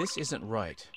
This isn't right.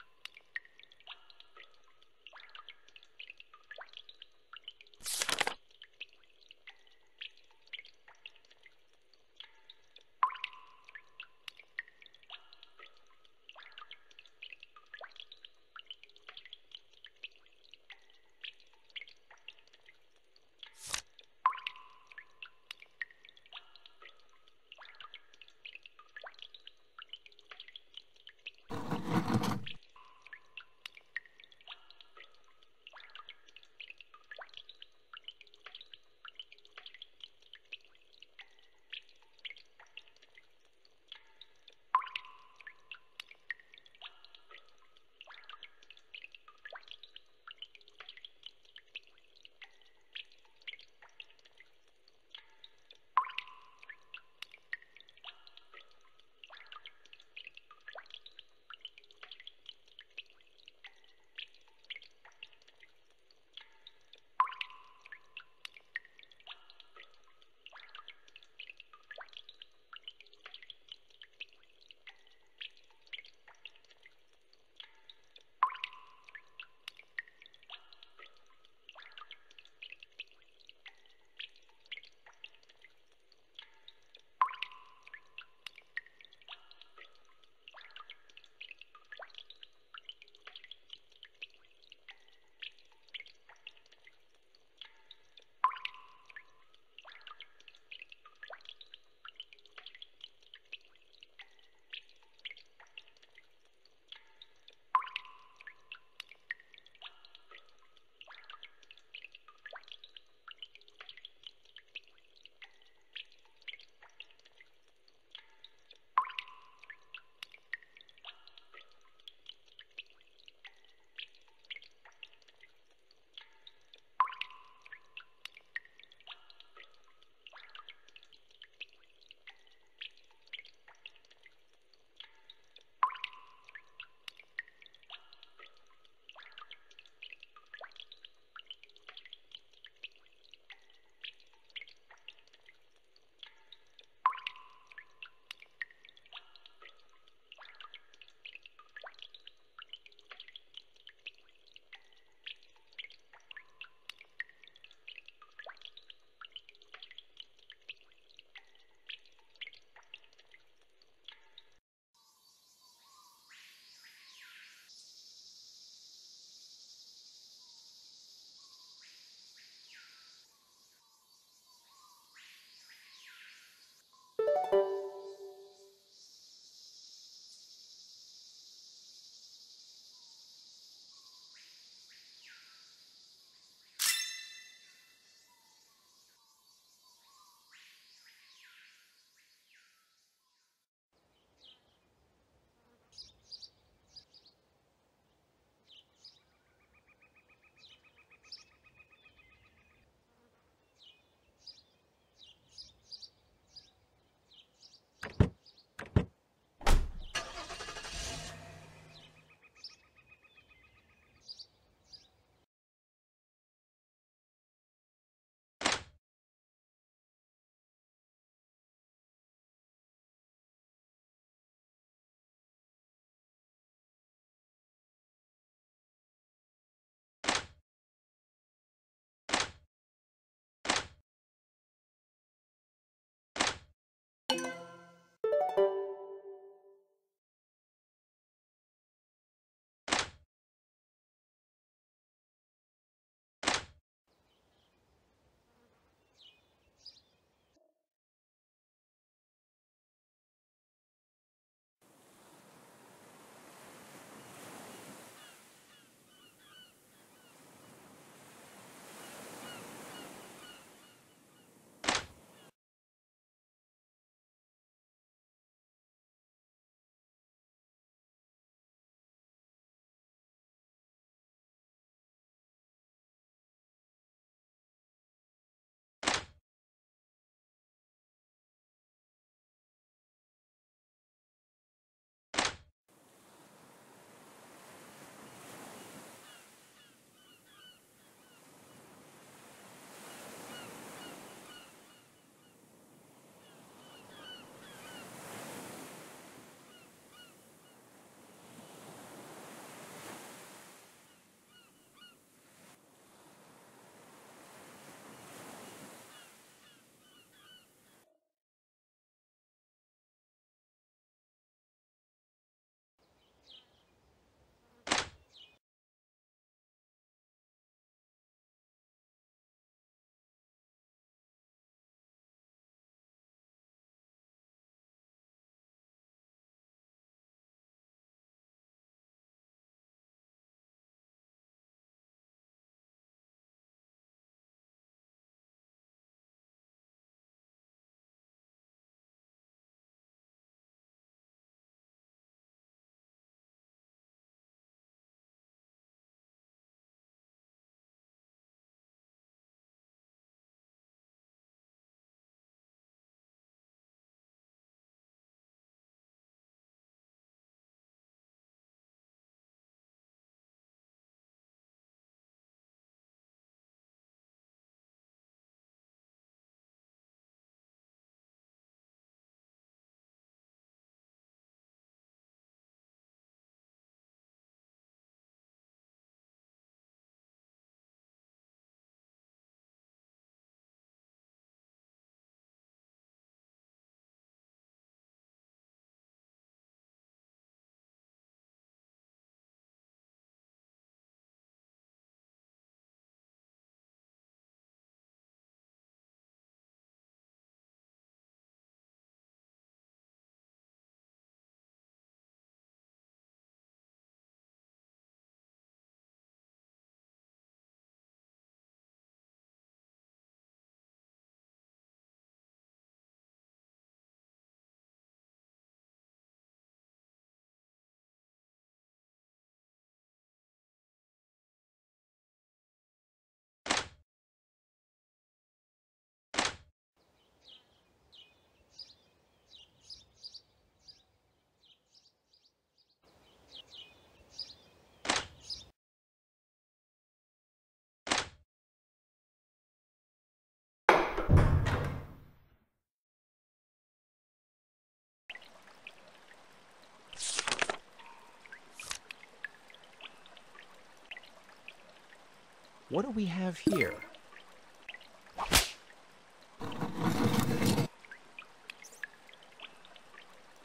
What do we have here?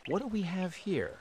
What do we have here?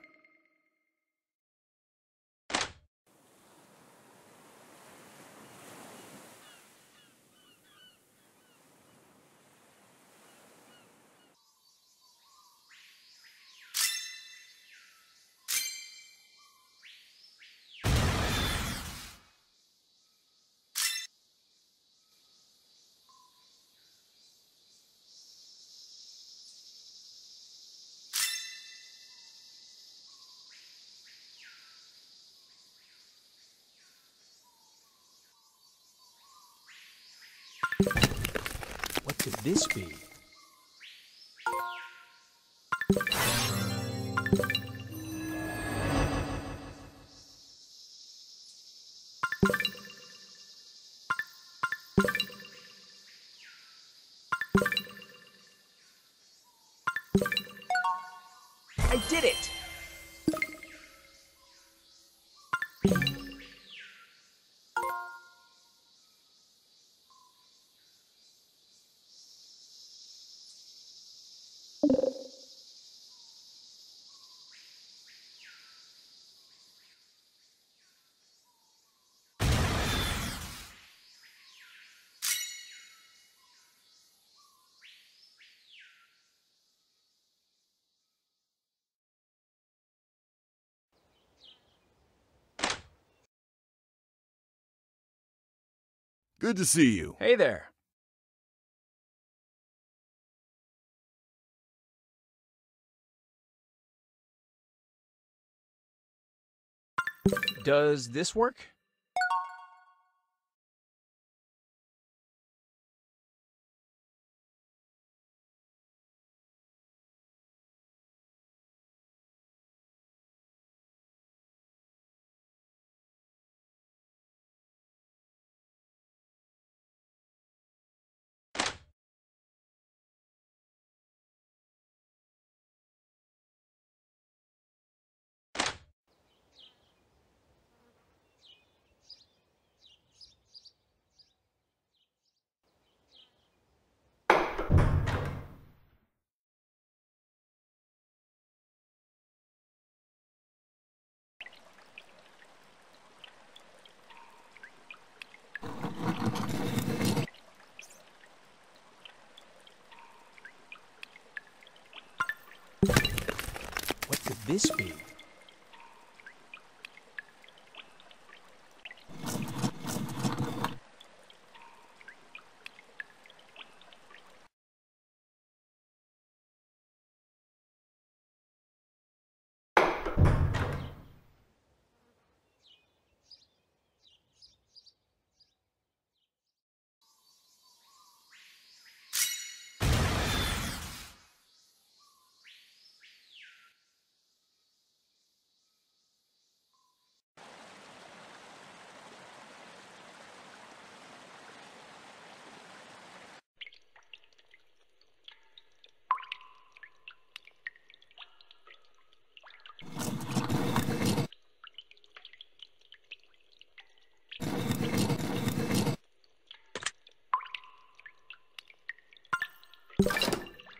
What could this be? Good to see you. Hey there. Does this work? What could this be?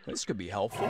This could be helpful.